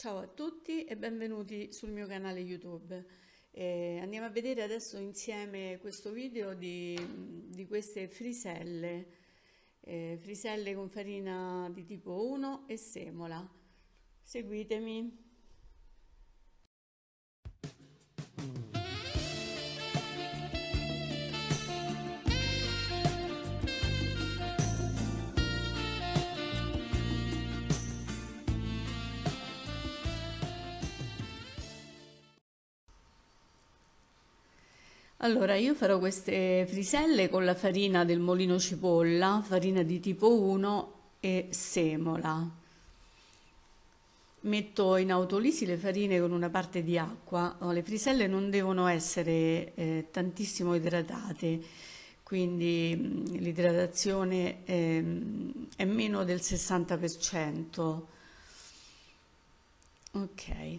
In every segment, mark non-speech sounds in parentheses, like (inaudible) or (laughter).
Ciao a tutti e benvenuti sul mio canale YouTube. Eh, andiamo a vedere adesso insieme questo video di, di queste friselle, eh, friselle con farina di tipo 1 e semola. Seguitemi. Allora, io farò queste friselle con la farina del molino cipolla, farina di tipo 1 e semola. Metto in autolisi le farine con una parte di acqua. le friselle non devono essere eh, tantissimo idratate, quindi mm, l'idratazione è, è meno del 60%. Ok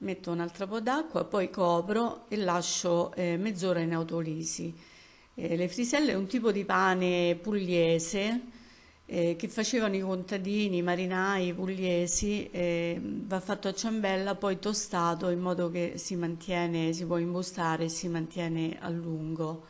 metto un altro po' d'acqua, poi copro e lascio eh, mezz'ora in autolisi. Eh, le friselle è un tipo di pane pugliese eh, che facevano i contadini, i marinai pugliesi, eh, va fatto a ciambella, poi tostato in modo che si mantiene, si può imbustare e si mantiene a lungo.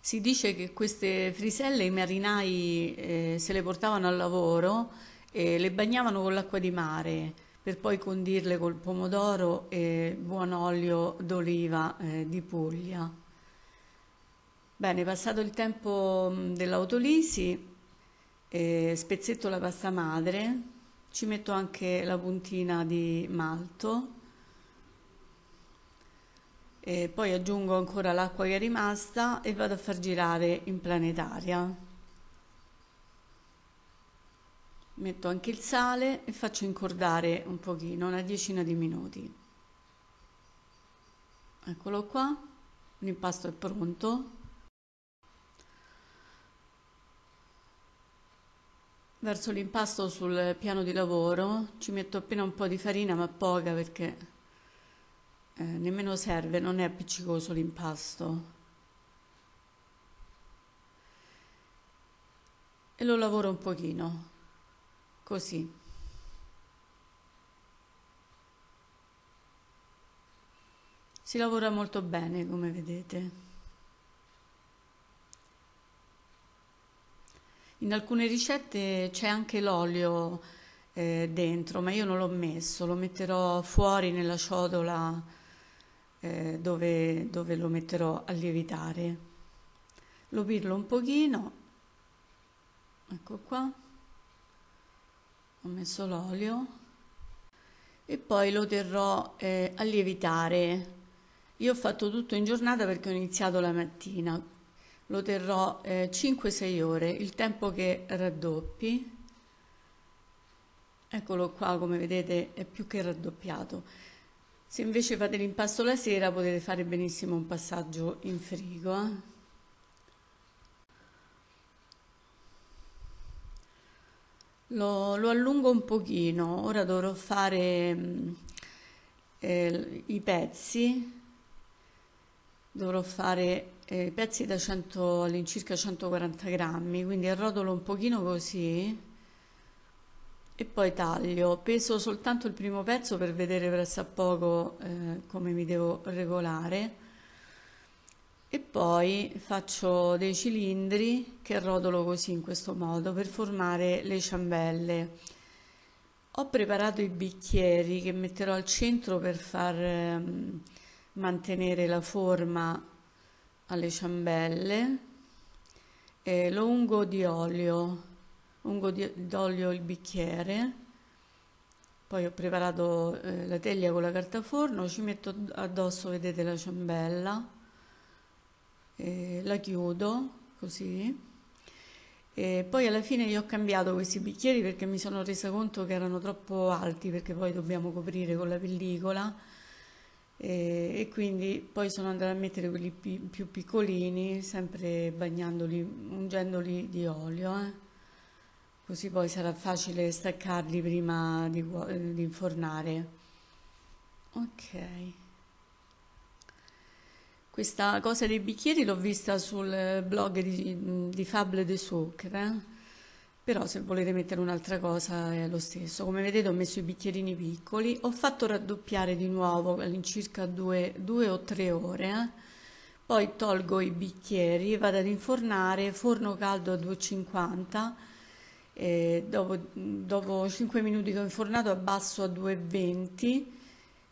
Si dice che queste friselle i marinai eh, se le portavano al lavoro e le bagnavano con l'acqua di mare per poi condirle col pomodoro e buon olio d'oliva eh, di Puglia. Bene, passato il tempo dell'autolisi, eh, spezzetto la pasta madre, ci metto anche la puntina di malto, e poi aggiungo ancora l'acqua che è rimasta e vado a far girare in planetaria. Metto anche il sale e faccio incordare un pochino, una decina di minuti. Eccolo qua, l'impasto è pronto. Verso l'impasto sul piano di lavoro ci metto appena un po' di farina, ma poca perché eh, nemmeno serve, non è appiccicoso l'impasto. E lo lavoro un pochino così. Si lavora molto bene, come vedete. In alcune ricette c'è anche l'olio eh, dentro, ma io non l'ho messo, lo metterò fuori nella ciotola eh, dove, dove lo metterò a lievitare. Lo pirlo un pochino, ecco qua ho messo l'olio e poi lo terrò eh, a lievitare. Io ho fatto tutto in giornata perché ho iniziato la mattina. Lo terrò eh, 5-6 ore, il tempo che raddoppi. Eccolo qua, come vedete, è più che raddoppiato. Se invece fate l'impasto la sera potete fare benissimo un passaggio in frigo. Eh? Lo, lo allungo un pochino, ora dovrò fare mm, eh, i pezzi, dovrò fare eh, pezzi da 100 all'incirca 140 grammi, quindi arrotolo un pochino così. E poi taglio. Peso soltanto il primo pezzo per vedere presso a poco eh, come mi devo regolare e poi faccio dei cilindri che rotolo così in questo modo per formare le ciambelle. Ho preparato i bicchieri che metterò al centro per far ehm, mantenere la forma alle ciambelle. E lo ungo di olio, ungo d'olio il bicchiere. Poi ho preparato eh, la teglia con la carta forno, ci metto addosso, vedete, la ciambella eh, la chiudo così. E poi alla fine io ho cambiato questi bicchieri perché mi sono resa conto che erano troppo alti perché poi dobbiamo coprire con la pellicola. E, e quindi poi sono andata a mettere quelli pi, più piccolini sempre bagnandoli, ungendoli di olio eh. così poi sarà facile staccarli prima di, di infornare. Ok questa cosa dei bicchieri l'ho vista sul blog di, di Fable de Sucre però se volete mettere un'altra cosa è lo stesso. Come vedete ho messo i bicchierini piccoli, ho fatto raddoppiare di nuovo all'incirca due, due o tre ore, eh. poi tolgo i bicchieri, vado ad infornare, forno caldo a 250, e dopo, dopo 5 minuti che ho infornato abbasso a 220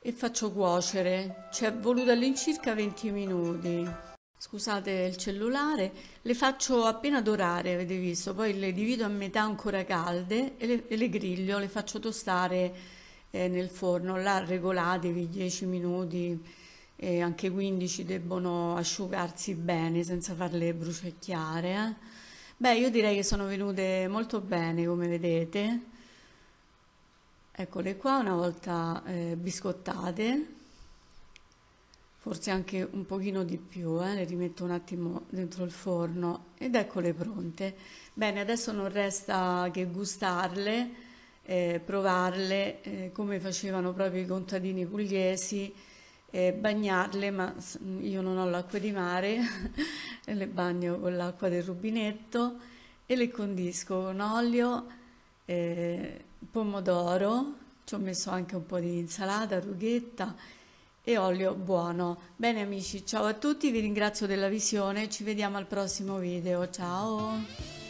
e faccio cuocere, ci è voluto all'incirca 20 minuti scusate il cellulare, le faccio appena dorare, avete visto, poi le divido a metà ancora calde e le, e le griglio, le faccio tostare eh, nel forno, là regolatevi 10 minuti e anche 15 debbono asciugarsi bene senza farle bruciacchiare. Eh. Beh, io direi che sono venute molto bene, come vedete. Eccole qua, una volta eh, biscottate forse anche un pochino di più, eh? le rimetto un attimo dentro il forno ed eccole pronte. Bene, adesso non resta che gustarle, eh, provarle eh, come facevano proprio i contadini pugliesi, eh, bagnarle, ma io non ho l'acqua di mare, (laughs) le bagno con l'acqua del rubinetto e le condisco con olio, eh, pomodoro, ci ho messo anche un po' di insalata, rughetta, e olio buono. Bene amici, ciao a tutti, vi ringrazio della visione, ci vediamo al prossimo video, ciao!